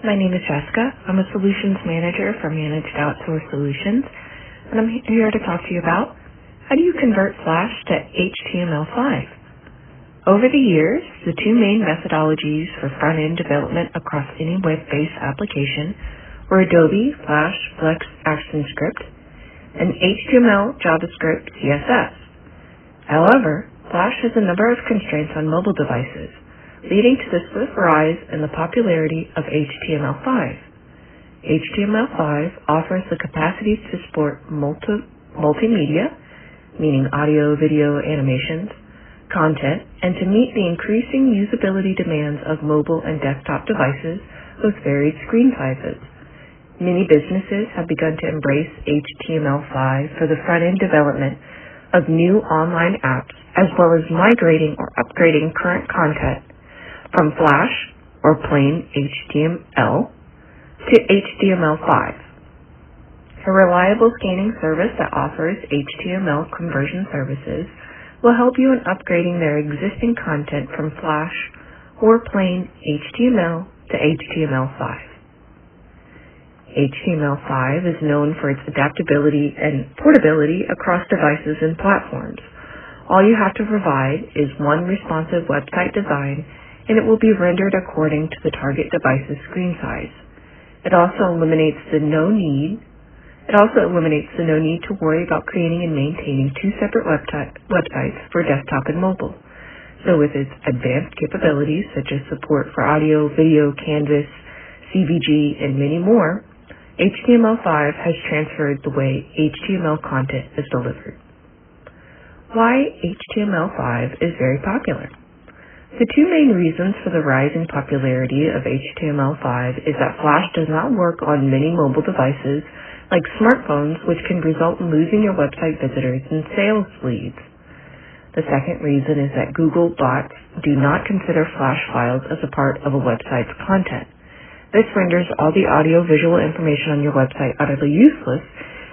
My name is Jessica. I'm a solutions manager for Managed Outsource Solutions, and I'm here to talk to you about how do you convert Flash to HTML5? Over the years, the two main methodologies for front-end development across any web-based application were Adobe Flash Flex ActionScript and HTML JavaScript CSS. However, Flash has a number of constraints on mobile devices, leading to the swift rise in the popularity of HTML5. HTML5 offers the capacity to support multi- multimedia, meaning audio, video, animations, content, and to meet the increasing usability demands of mobile and desktop devices with varied screen sizes. Many businesses have begun to embrace HTML5 for the front-end development of new online apps as well as migrating or upgrading current content from Flash or plain HTML to HTML5. A reliable scanning service that offers HTML conversion services will help you in upgrading their existing content from Flash or plain HTML to HTML5. HTML5 is known for its adaptability and portability across devices and platforms. All you have to provide is one responsive website design and it will be rendered according to the target device's screen size. It also eliminates the no need it also eliminates the no need to worry about creating and maintaining two separate website, websites for desktop and mobile. So with its advanced capabilities such as support for audio, video, Canvas, CVG, and many more, HTML5 has transferred the way HTML content is delivered. Why HTML5 is very popular. The two main reasons for the rising popularity of HTML5 is that Flash does not work on many mobile devices like smartphones, which can result in losing your website visitors and sales leads. The second reason is that Google bots do not consider Flash files as a part of a website's content. This renders all the audio-visual information on your website utterly useless,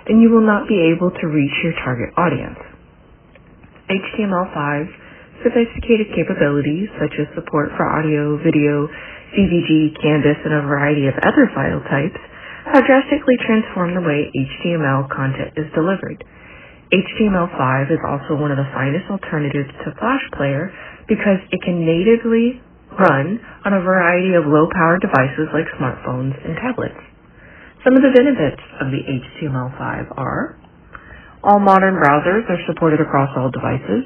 and you will not be able to reach your target audience. HTML5's sophisticated capabilities, such as support for audio, video, CVG, Canvas, and a variety of other file types, have drastically transformed the way HTML content is delivered. HTML5 is also one of the finest alternatives to Flash Player because it can natively run on a variety of low-power devices like smartphones and tablets. Some of the benefits of the HTML5 are all modern browsers are supported across all devices,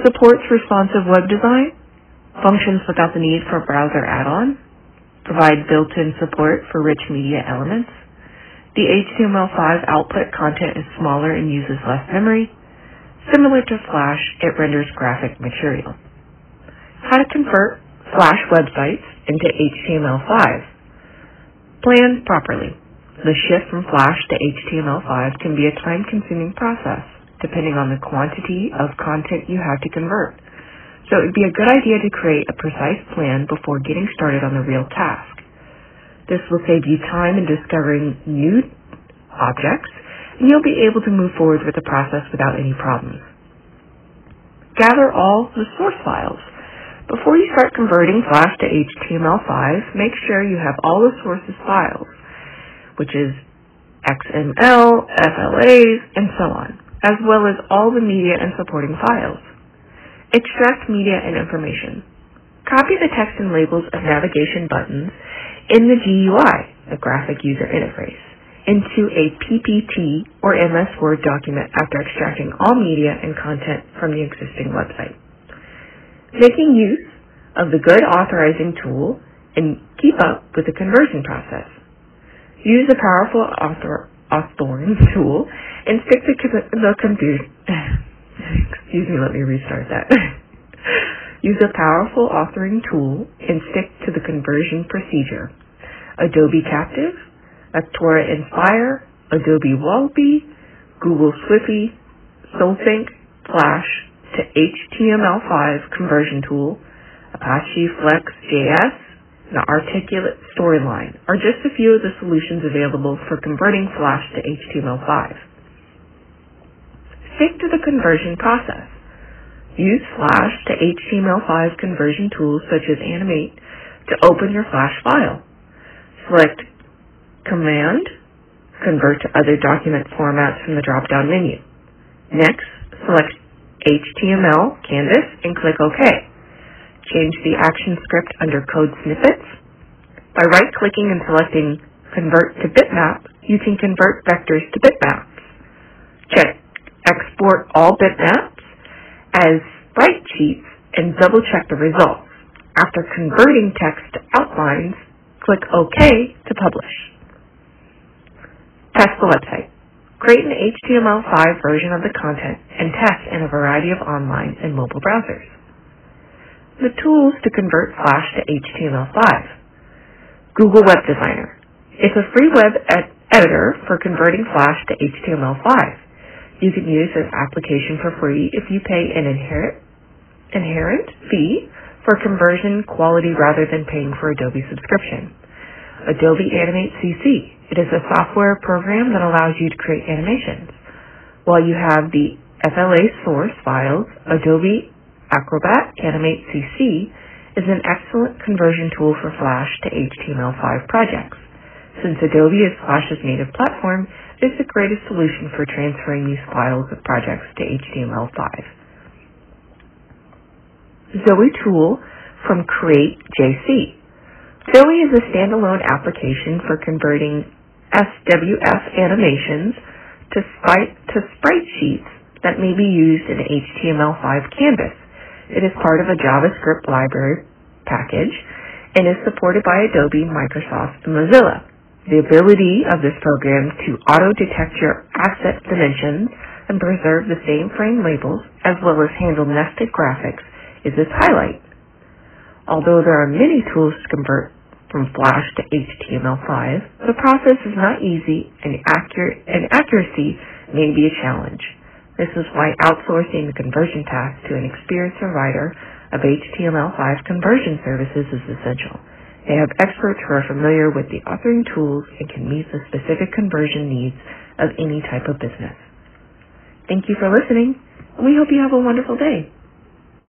supports responsive web design, functions without the need for a browser add-on, provide built-in support for rich media elements. The HTML5 output content is smaller and uses less memory. Similar to Flash, it renders graphic material. How to convert Flash websites into HTML5. Plan properly. The shift from Flash to HTML5 can be a time-consuming process, depending on the quantity of content you have to convert. So it would be a good idea to create a precise plan before getting started on the real task. This will save you time in discovering new objects, and you'll be able to move forward with the process without any problems. Gather all the source files. Before you start converting Flash to HTML5, make sure you have all the sources files, which is XML, FLAs, and so on, as well as all the media and supporting files. Extract media and information. Copy the text and labels of navigation buttons in the GUI, the graphic user interface, into a PPT or MS Word document after extracting all media and content from the existing website making use of the good authorizing tool and keep up with the conversion process. Use the powerful author, authoring tool and stick to the computer. Excuse me, let me restart that. Use a powerful authoring tool and stick to the conversion procedure. Adobe Captivate, Lectora Inspire, Adobe Wallaby, Google Swiffy, SoulSync, Flash, to HTML5 conversion tool, Apache Flex.js, and Articulate Storyline are just a few of the solutions available for converting Flash to HTML5. Stick to the conversion process. Use Flash to HTML5 conversion tools such as Animate to open your Flash file. Select Command, convert to other document formats from the drop-down menu. Next, select HTML Canvas and click OK. Change the action script under Code Snippets. By right-clicking and selecting Convert to Bitmap, you can convert vectors to bitmaps. Check Export all bitmaps as sprite sheets and double-check the results. After converting text to outlines, click OK to publish. Test the website. Create an HTML5 version of the content and test in a variety of online and mobile browsers. The tools to convert Flash to HTML5. Google Web Designer. It's a free web ed editor for converting Flash to HTML5. You can use this application for free if you pay an inherent, inherent fee for conversion quality rather than paying for Adobe subscription. Adobe Animate CC. It is a software program that allows you to create animations. While you have the FLA source files, Adobe Acrobat Animate CC is an excellent conversion tool for Flash to HTML5 projects. Since Adobe is Flash's native platform, it is the greatest solution for transferring these files of projects to HTML5. Zoe tool from Create JC. Zoe is a standalone application for converting SWF animations to, sprite, to sprite sheets that may be used in HTML5 Canvas. It is part of a JavaScript library package and is supported by Adobe, Microsoft, and Mozilla. The ability of this program to auto-detect your asset dimensions and preserve the same frame labels as well as handle nested graphics is its highlight. Although there are many tools to convert from Flash to HTML5, the process is not easy and, accurate, and accuracy may be a challenge. This is why outsourcing the conversion task to an experienced provider of HTML5 conversion services is essential. They have experts who are familiar with the authoring tools and can meet the specific conversion needs of any type of business. Thank you for listening, and we hope you have a wonderful day.